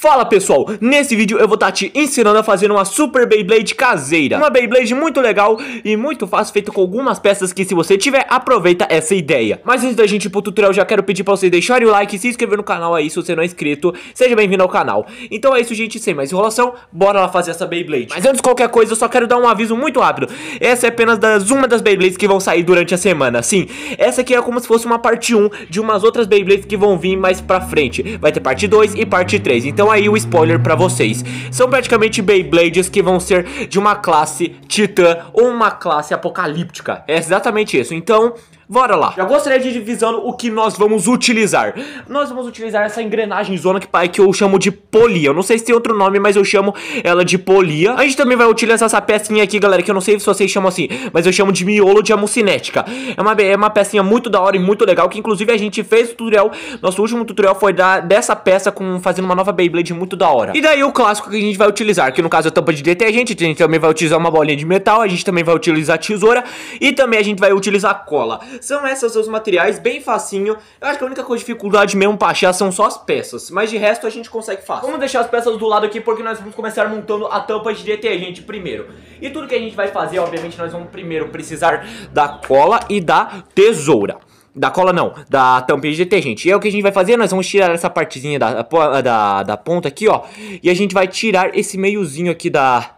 Fala pessoal, nesse vídeo eu vou estar tá te ensinando a fazer uma Super Beyblade caseira. Uma Beyblade muito legal e muito fácil, feita com algumas peças que se você tiver, aproveita essa ideia. Mas antes da gente ir pro tutorial, já quero pedir pra você deixar o like se inscrever no canal aí se você não é inscrito. Seja bem-vindo ao canal. Então é isso gente, sem mais enrolação, bora lá fazer essa Beyblade. Mas antes de qualquer coisa, eu só quero dar um aviso muito rápido. Essa é apenas das, uma das Beyblades que vão sair durante a semana. Sim, essa aqui é como se fosse uma parte 1 de umas outras Beyblades que vão vir mais pra frente. Vai ter parte 2 e parte 3, então então aí o spoiler pra vocês. São praticamente Beyblades que vão ser de uma classe Titã ou uma classe apocalíptica. É exatamente isso. Então, Bora lá. Já gostaria de divisando o que nós vamos utilizar. Nós vamos utilizar essa engrenagem zona que, que eu chamo de polia. Eu não sei se tem outro nome, mas eu chamo ela de polia. A gente também vai utilizar essa pecinha aqui, galera, que eu não sei se vocês chamam assim, mas eu chamo de miolo de amucinética. É uma, é uma pecinha muito da hora e muito legal, que inclusive a gente fez o tutorial, nosso último tutorial foi da, dessa peça com fazendo uma nova Beyblade muito da hora. E daí o clássico que a gente vai utilizar, que no caso é a tampa de detergente, a gente também vai utilizar uma bolinha de metal, a gente também vai utilizar tesoura e também a gente vai utilizar cola. São esses os materiais, bem facinho. Eu acho que a única coisa de dificuldade mesmo pra achar são só as peças. Mas de resto a gente consegue fácil. Vamos deixar as peças do lado aqui porque nós vamos começar montando a tampa de detergente primeiro. E tudo que a gente vai fazer, obviamente, nós vamos primeiro precisar da cola e da tesoura. Da cola não, da tampinha de detergente. E é o que a gente vai fazer, nós vamos tirar essa partezinha da, da, da ponta aqui, ó. E a gente vai tirar esse meiozinho aqui da,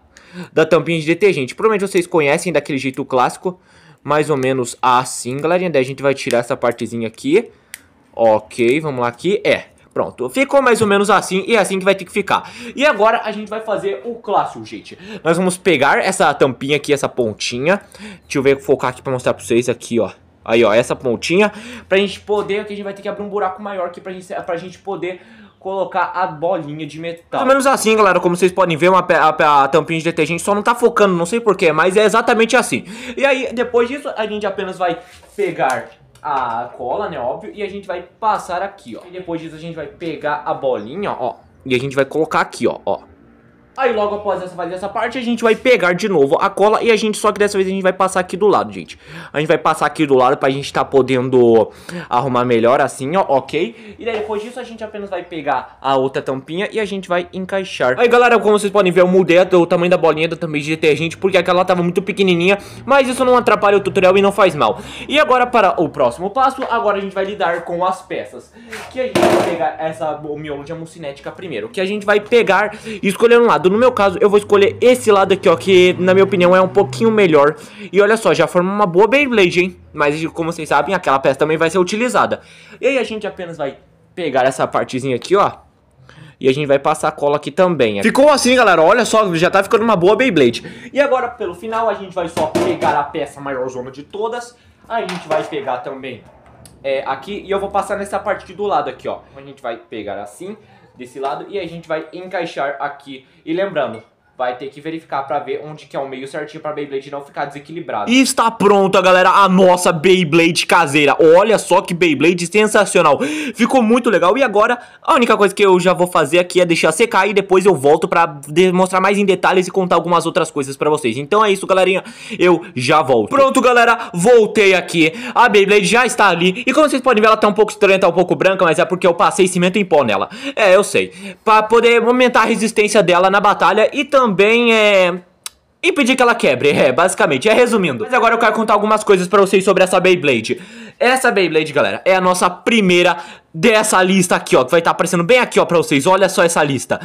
da tampinha de detergente. Provavelmente vocês conhecem daquele jeito clássico mais ou menos assim, galerinha. Daí a gente vai tirar essa partezinha aqui. Ok, vamos lá aqui. É, Pronto, ficou mais ou menos assim e é assim que vai ter que ficar. E agora a gente vai fazer o clássico, gente. Nós vamos pegar essa tampinha aqui, essa pontinha. Deixa eu ver, focar aqui pra mostrar pra vocês aqui, ó. Aí, ó, essa pontinha. Pra gente poder, aqui a gente vai ter que abrir um buraco maior aqui pra gente, pra gente poder colocar a bolinha de metal. Ou menos assim, galera, como vocês podem ver, uma, a, a tampinha de detergente só não tá focando, não sei porquê, mas é exatamente assim. E aí, depois disso, a gente apenas vai pegar a cola, né, óbvio, e a gente vai passar aqui, ó. E depois disso a gente vai pegar a bolinha, ó, e a gente vai colocar aqui, ó, ó. Aí logo após essa fazer essa parte, a gente vai pegar de novo a cola e a gente, só que dessa vez a gente vai passar aqui do lado, gente. A gente vai passar aqui do lado pra gente tá podendo arrumar melhor assim, ó, ok? E daí depois disso a gente apenas vai pegar a outra tampinha e a gente vai encaixar. Aí galera, como vocês podem ver, eu mudei o tamanho da bolinha da de detergente porque aquela tava muito pequenininha, mas isso não atrapalha o tutorial e não faz mal. E agora para o próximo passo, agora a gente vai lidar com as peças. Que a gente vai pegar essa, miolo de amucinética primeiro, que a gente vai pegar e escolher um lado no meu caso, eu vou escolher esse lado aqui, ó, que na minha opinião é um pouquinho melhor. E olha só, já forma uma boa Beyblade, hein? Mas como vocês sabem, aquela peça também vai ser utilizada. E aí a gente apenas vai pegar essa partezinha aqui, ó. E a gente vai passar cola aqui também. Ficou assim, galera. Olha só, já tá ficando uma boa Beyblade. E agora, pelo final, a gente vai só pegar a peça maior zona de todas. Aí a gente vai pegar também é, aqui. E eu vou passar nessa parte aqui do lado aqui, ó. A gente vai pegar assim desse lado e a gente vai encaixar aqui. E lembrando, vai ter que verificar pra ver onde que é o meio certinho pra Beyblade não ficar desequilibrado. E está pronta, galera, a nossa Beyblade caseira. Olha só que Beyblade sensacional. Ficou muito legal. E agora, a única coisa que eu já vou fazer aqui é deixar secar e depois eu volto pra demonstrar mais em detalhes e contar algumas outras coisas pra vocês. Então é isso, galerinha. Eu já volto. Pronto, galera, voltei aqui. A Beyblade já está ali. E como vocês podem ver, ela tá um pouco estranha, tá um pouco branca, mas é porque eu passei cimento em pó nela. É, eu sei. Pra poder aumentar a resistência dela na batalha e também também é impedir que ela quebre, é, basicamente, é resumindo. Mas agora eu quero contar algumas coisas pra vocês sobre essa Beyblade. Essa Beyblade, galera, é a nossa primeira dessa lista aqui, ó, que vai estar tá aparecendo bem aqui, ó, pra vocês. Olha só essa lista.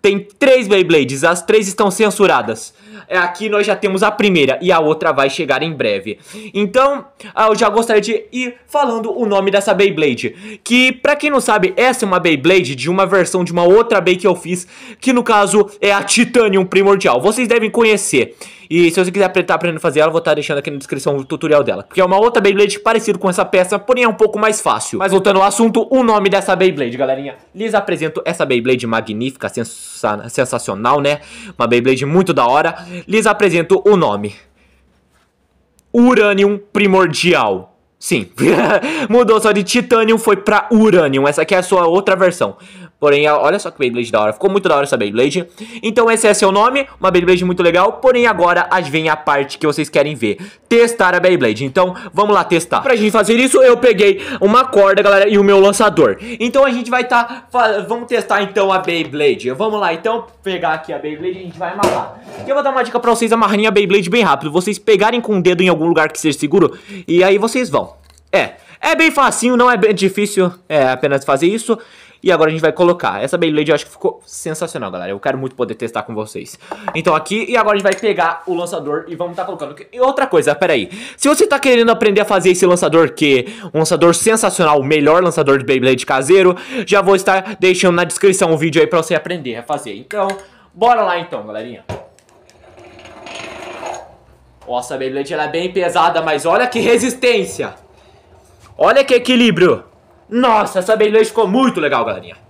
Tem três Beyblades, as três estão censuradas. É, aqui nós já temos a primeira e a outra vai chegar em breve. Então, ah, eu já gostaria de ir falando o nome dessa Beyblade. Que, pra quem não sabe, essa é uma Beyblade de uma versão de uma outra Bey que eu fiz, que no caso é a Titanium Primordial. Vocês devem conhecer. E se você quiser estar aprendendo a fazer ela, vou estar deixando aqui na descrição o tutorial dela. Porque é uma outra Beyblade parecido com essa peça, porém é um pouco mais fácil. Mas voltando ao assunto, o nome dessa Beyblade, galerinha. Lhes apresento essa Beyblade magnífica, sensa sensacional, né? Uma Beyblade muito da hora. Lhes apresento o nome. Uranium Primordial. Sim, mudou só de Titanium, foi pra Uranium. Essa aqui é a sua outra versão. Porém, olha só que Beyblade da hora. Ficou muito da hora essa Beyblade. Então esse é seu nome, uma Beyblade muito legal. Porém, agora vem a parte que vocês querem ver. Testar a Beyblade. Então, vamos lá testar. Pra gente fazer isso, eu peguei uma corda, galera, e o meu lançador. Então a gente vai. Tá, vamos testar então a Beyblade. Vamos lá, então, pegar aqui a Beyblade e a gente vai amarrar. E eu vou dar uma dica pra vocês amarrarem a Beyblade bem rápido. Vocês pegarem com o dedo em algum lugar que seja seguro. E aí vocês vão. É, é bem facinho, não é bem difícil. É apenas fazer isso. E agora a gente vai colocar. Essa Beyblade eu acho que ficou sensacional, galera. Eu quero muito poder testar com vocês. Então aqui, e agora a gente vai pegar o lançador e vamos estar tá colocando. E outra coisa, peraí. Se você tá querendo aprender a fazer esse lançador, que um lançador sensacional, o melhor lançador de Beyblade caseiro, já vou estar deixando na descrição o vídeo aí pra você aprender a fazer. Então, bora lá então, galerinha. Nossa, a Beyblade ela é bem pesada, mas olha que resistência. Olha que equilíbrio. Nossa, essa Beyblade ficou muito legal, galerinha.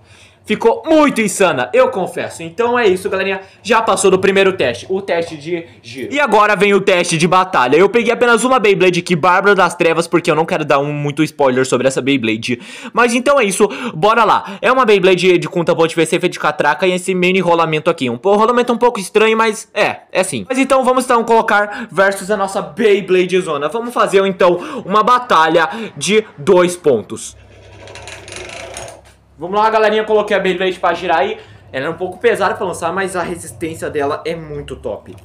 Ficou muito insana, eu confesso. Então é isso, galerinha. Já passou do primeiro teste, o teste de giro. E agora vem o teste de batalha. Eu peguei apenas uma Beyblade aqui, Bárbara das Trevas, porque eu não quero dar um muito spoiler sobre essa Beyblade. Mas então é isso, bora lá. É uma Beyblade de conta ponte VC feita de catraca e esse mini rolamento aqui. Um rolamento um pouco estranho, mas é, é assim. Mas então vamos então colocar versus a nossa Beyblade Zona. Vamos fazer então uma batalha de dois pontos. Vamos lá, galerinha. Coloquei a Beyblade pra girar aí. Ela é um pouco pesada pra lançar, mas a resistência dela é muito top.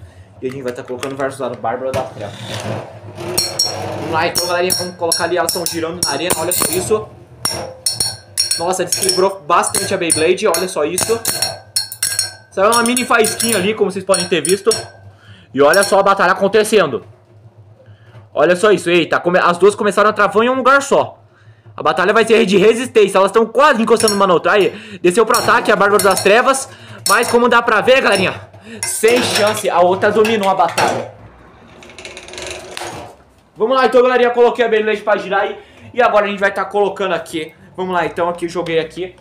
E a gente vai estar tá colocando versus a Bárbara da Treva. Vamos lá, então, galerinha. Vamos colocar ali. Elas estão girando na arena. Olha só isso. Nossa, desequilibrou bastante a Beyblade. Olha só isso. Saiu uma mini faísquinha ali, como vocês podem ter visto. E olha só a batalha acontecendo. Olha só isso. Eita, as duas começaram a travar em um lugar só. A batalha vai ser de resistência. Elas estão quase encostando uma na outra. Aí, desceu pro ataque a Bárbara das Trevas. Mas como dá pra ver, galerinha, sem chance, a outra dominou a batalha. Vamos lá, então, galerinha. Coloquei a Beyblade pra girar aí. E agora a gente vai estar tá colocando aqui. Vamos lá, então, aqui, joguei aqui.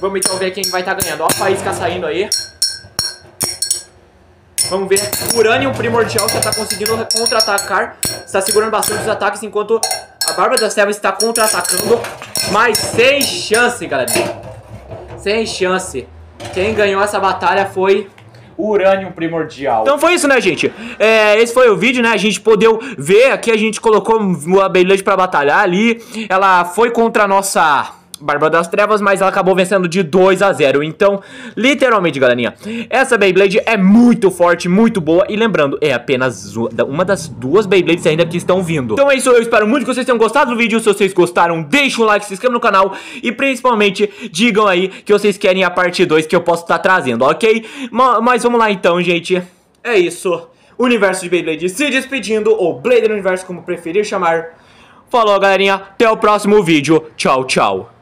Vamos então ver quem vai estar tá ganhando. Ó a faísca saindo aí. Vamos ver. Urânio primordial já está conseguindo contra-atacar. Está segurando bastante os ataques, enquanto a Bárbara da Selva está contra-atacando. Mas sem chance, galera. Sem chance. Quem ganhou essa batalha foi urânio primordial. Então foi isso, né, gente? É, esse foi o vídeo, né? A gente podeu ver aqui, a gente colocou a Beyblade pra batalhar ali. Ela foi contra a nossa Bárbara das Trevas, mas ela acabou vencendo de 2 a 0. Então, literalmente, galerinha, essa Beyblade é muito forte, muito boa. E lembrando, é apenas uma das duas Beyblades ainda que estão vindo. Então é isso, eu espero muito que vocês tenham gostado do vídeo. Se vocês gostaram, deixa um like, se inscreva no canal. E principalmente, digam aí que vocês querem a parte 2 que eu posso estar trazendo, ok? Mas vamos lá então, gente. É isso. Universo de Beyblade se despedindo, ou Blade Universo, como preferir chamar. Falou, galerinha. Até o próximo vídeo. Tchau, tchau.